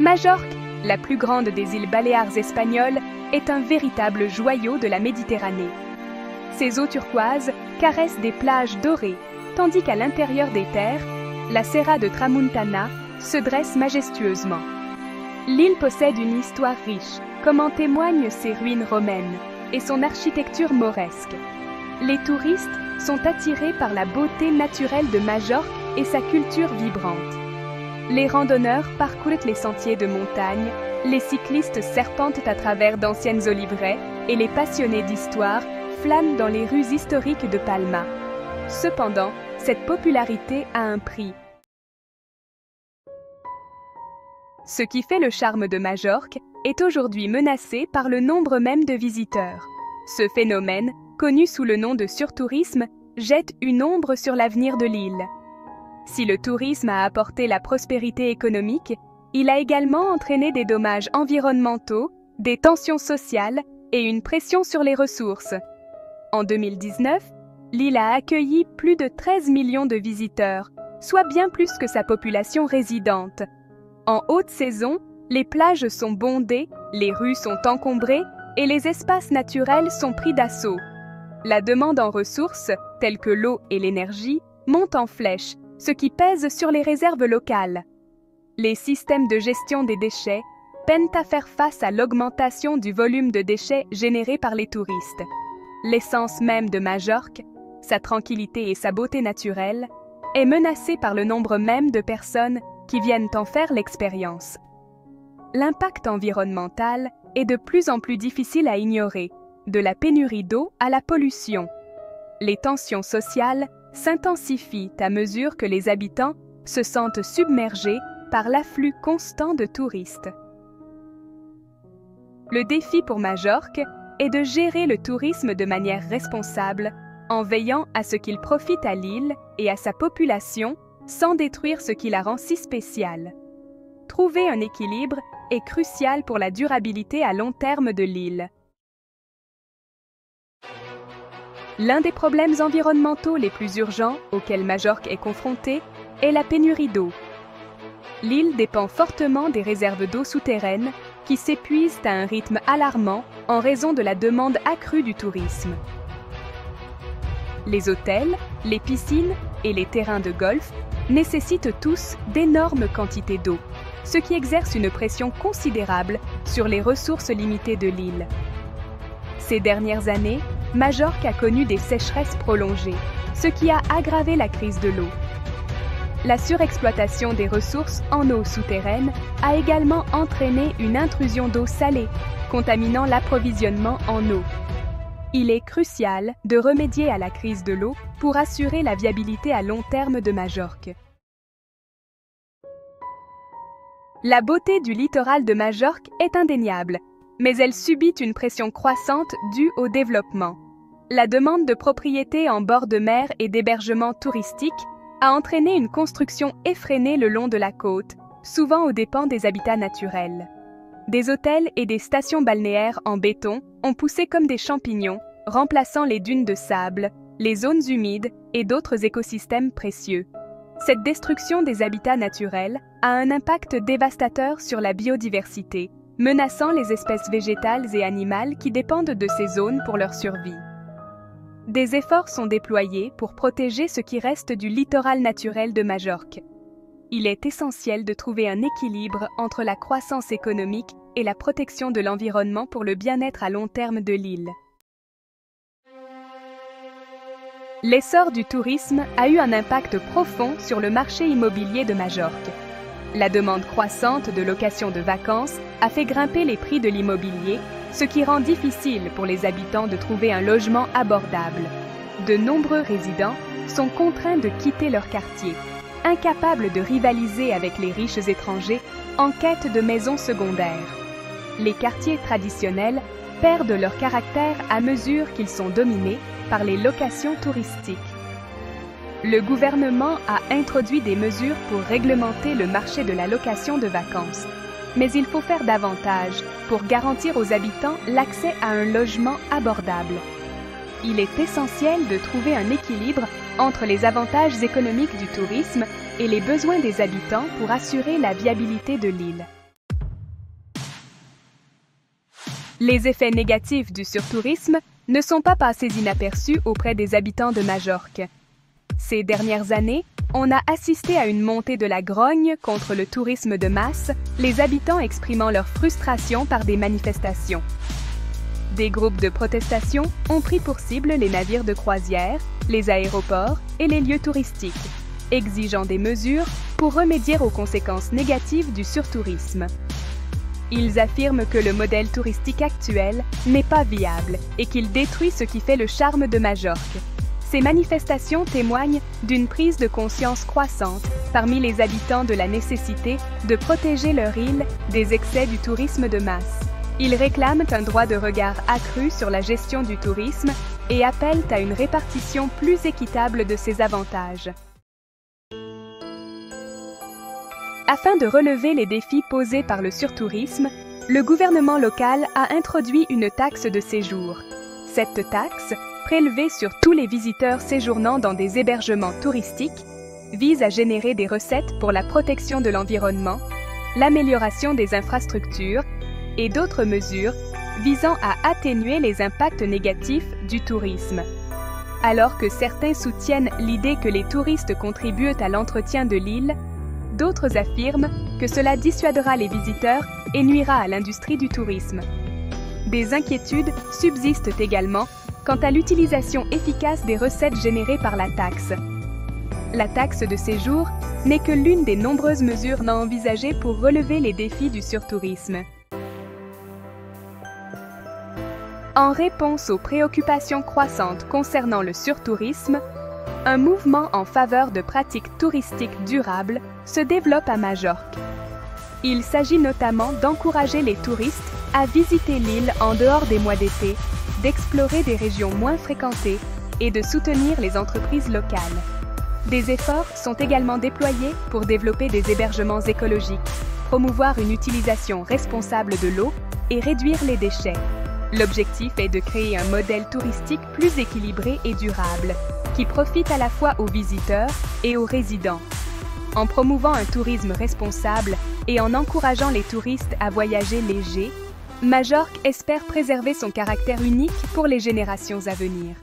Majorque, la plus grande des îles Baléares espagnoles, est un véritable joyau de la Méditerranée. Ses eaux turquoises caressent des plages dorées, tandis qu'à l'intérieur des terres, la Serra de Tramuntana se dresse majestueusement. L'île possède une histoire riche, comme en témoignent ses ruines romaines et son architecture mauresque. Les touristes sont attirés par la beauté naturelle de Majorque et sa culture vibrante. Les randonneurs parcourent les sentiers de montagne, les cyclistes serpentent à travers d'anciennes oliveraies et les passionnés d'histoire flânent dans les rues historiques de Palma. Cependant, cette popularité a un prix. Ce qui fait le charme de Majorque est aujourd'hui menacé par le nombre même de visiteurs. Ce phénomène, connu sous le nom de surtourisme, jette une ombre sur l'avenir de l'île. Si le tourisme a apporté la prospérité économique, il a également entraîné des dommages environnementaux, des tensions sociales et une pression sur les ressources. En 2019, l'île a accueilli plus de 13 millions de visiteurs, soit bien plus que sa population résidente. En haute saison, les plages sont bondées, les rues sont encombrées et les espaces naturels sont pris d'assaut. La demande en ressources, telles que l'eau et l'énergie, monte en flèche, ce qui pèse sur les réserves locales. Les systèmes de gestion des déchets peinent à faire face à l'augmentation du volume de déchets générés par les touristes. L'essence même de Majorque, sa tranquillité et sa beauté naturelle, est menacée par le nombre même de personnes qui viennent en faire l'expérience. L'impact environnemental est de plus en plus difficile à ignorer, de la pénurie d'eau à la pollution. Les tensions sociales s'intensifient à mesure que les habitants se sentent submergés par l'afflux constant de touristes. Le défi pour Majorque est de gérer le tourisme de manière responsable en veillant à ce qu'il profite à l'île et à sa population sans détruire ce qui la rend si spéciale. Trouver un équilibre est crucial pour la durabilité à long terme de l'île. L'un des problèmes environnementaux les plus urgents auxquels Majorque est confrontée est la pénurie d'eau. L'île dépend fortement des réserves d'eau souterraines qui s'épuisent à un rythme alarmant en raison de la demande accrue du tourisme. Les hôtels, les piscines et les terrains de golf nécessitent tous d'énormes quantités d'eau, ce qui exerce une pression considérable sur les ressources limitées de l'île. Ces dernières années, Majorque a connu des sécheresses prolongées, ce qui a aggravé la crise de l'eau. La surexploitation des ressources en eau souterraine a également entraîné une intrusion d'eau salée, contaminant l'approvisionnement en eau. Il est crucial de remédier à la crise de l'eau pour assurer la viabilité à long terme de Majorque. La beauté du littoral de Majorque est indéniable, mais elle subit une pression croissante due au développement. La demande de propriétés en bord de mer et d'hébergement touristique a entraîné une construction effrénée le long de la côte, souvent aux dépens des habitats naturels. Des hôtels et des stations balnéaires en béton ont poussé comme des champignons, remplaçant les dunes de sable, les zones humides et d'autres écosystèmes précieux. Cette destruction des habitats naturels a un impact dévastateur sur la biodiversité, menaçant les espèces végétales et animales qui dépendent de ces zones pour leur survie. Des efforts sont déployés pour protéger ce qui reste du littoral naturel de Majorque. Il est essentiel de trouver un équilibre entre la croissance économique et la protection de l'environnement pour le bien-être à long terme de l'île. L'essor du tourisme a eu un impact profond sur le marché immobilier de Majorque. La demande croissante de location de vacances a fait grimper les prix de l'immobilier, ce qui rend difficile pour les habitants de trouver un logement abordable. De nombreux résidents sont contraints de quitter leur quartier, incapables de rivaliser avec les riches étrangers en quête de maisons secondaires. Les quartiers traditionnels perdent leur caractère à mesure qu'ils sont dominés par les locations touristiques. Le gouvernement a introduit des mesures pour réglementer le marché de la location de vacances. Mais il faut faire davantage pour garantir aux habitants l'accès à un logement abordable. Il est essentiel de trouver un équilibre entre les avantages économiques du tourisme et les besoins des habitants pour assurer la viabilité de l'île. Les effets négatifs du surtourisme ne sont pas passés inaperçus auprès des habitants de Majorque. Ces dernières années, on a assisté à une montée de la grogne contre le tourisme de masse, les habitants exprimant leur frustration par des manifestations. Des groupes de protestation ont pris pour cible les navires de croisière, les aéroports et les lieux touristiques, exigeant des mesures pour remédier aux conséquences négatives du surtourisme. Ils affirment que le modèle touristique actuel n'est pas viable et qu'il détruit ce qui fait le charme de Majorque, ces manifestations témoignent d'une prise de conscience croissante parmi les habitants de la nécessité de protéger leur île des excès du tourisme de masse. Ils réclament un droit de regard accru sur la gestion du tourisme et appellent à une répartition plus équitable de ses avantages. Afin de relever les défis posés par le surtourisme, le gouvernement local a introduit une taxe de séjour. Cette taxe prélevé sur tous les visiteurs séjournant dans des hébergements touristiques, vise à générer des recettes pour la protection de l'environnement, l'amélioration des infrastructures et d'autres mesures visant à atténuer les impacts négatifs du tourisme. Alors que certains soutiennent l'idée que les touristes contribuent à l'entretien de l'île, d'autres affirment que cela dissuadera les visiteurs et nuira à l'industrie du tourisme. Des inquiétudes subsistent également quant à l'utilisation efficace des recettes générées par la taxe. La taxe de séjour n'est que l'une des nombreuses mesures non envisagées pour relever les défis du surtourisme. En réponse aux préoccupations croissantes concernant le surtourisme, un mouvement en faveur de pratiques touristiques durables se développe à Majorque. Il s'agit notamment d'encourager les touristes à visiter l'île en dehors des mois d'été d'explorer des régions moins fréquentées et de soutenir les entreprises locales. Des efforts sont également déployés pour développer des hébergements écologiques, promouvoir une utilisation responsable de l'eau et réduire les déchets. L'objectif est de créer un modèle touristique plus équilibré et durable, qui profite à la fois aux visiteurs et aux résidents. En promouvant un tourisme responsable et en encourageant les touristes à voyager léger, Majorque espère préserver son caractère unique pour les générations à venir.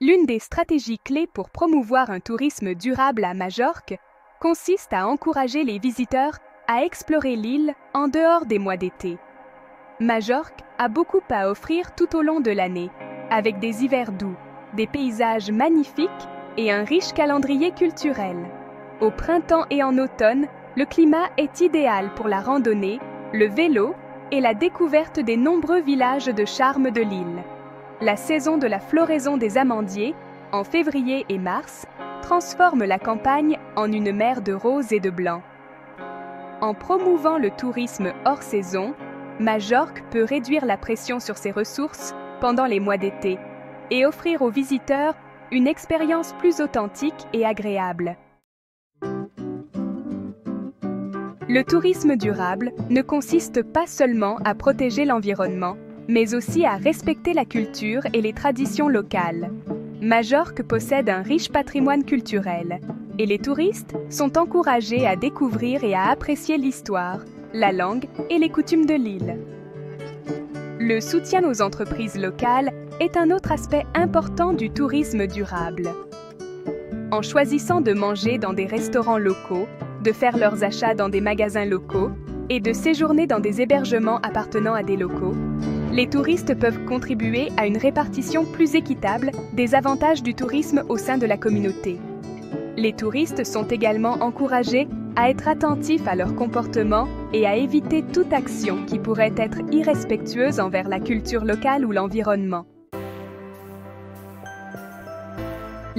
L'une des stratégies clés pour promouvoir un tourisme durable à Majorque consiste à encourager les visiteurs à explorer l'île en dehors des mois d'été. Majorque a beaucoup à offrir tout au long de l'année, avec des hivers doux, des paysages magnifiques et un riche calendrier culturel. Au printemps et en automne, le climat est idéal pour la randonnée, le vélo et la découverte des nombreux villages de charme de l'île. La saison de la floraison des amandiers, en février et mars, transforme la campagne en une mer de roses et de blanc. En promouvant le tourisme hors saison, Majorque peut réduire la pression sur ses ressources pendant les mois d'été et offrir aux visiteurs une expérience plus authentique et agréable. Le tourisme durable ne consiste pas seulement à protéger l'environnement, mais aussi à respecter la culture et les traditions locales. Majorque possède un riche patrimoine culturel, et les touristes sont encouragés à découvrir et à apprécier l'histoire, la langue et les coutumes de l'île. Le soutien aux entreprises locales est un autre aspect important du tourisme durable. En choisissant de manger dans des restaurants locaux, de faire leurs achats dans des magasins locaux et de séjourner dans des hébergements appartenant à des locaux, les touristes peuvent contribuer à une répartition plus équitable des avantages du tourisme au sein de la communauté. Les touristes sont également encouragés à être attentifs à leur comportement et à éviter toute action qui pourrait être irrespectueuse envers la culture locale ou l'environnement.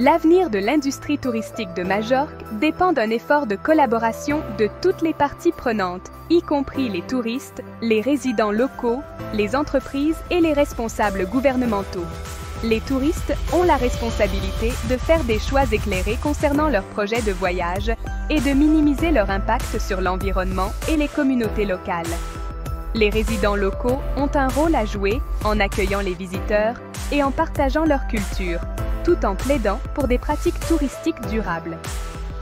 L'avenir de l'industrie touristique de Majorque dépend d'un effort de collaboration de toutes les parties prenantes, y compris les touristes, les résidents locaux, les entreprises et les responsables gouvernementaux. Les touristes ont la responsabilité de faire des choix éclairés concernant leurs projets de voyage et de minimiser leur impact sur l'environnement et les communautés locales. Les résidents locaux ont un rôle à jouer en accueillant les visiteurs et en partageant leur culture, tout en plaidant pour des pratiques touristiques durables.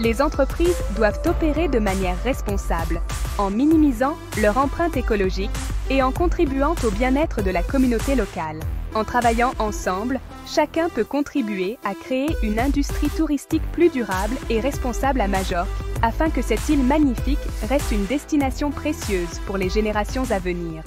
Les entreprises doivent opérer de manière responsable, en minimisant leur empreinte écologique et en contribuant au bien-être de la communauté locale. En travaillant ensemble, chacun peut contribuer à créer une industrie touristique plus durable et responsable à Majorque, afin que cette île magnifique reste une destination précieuse pour les générations à venir.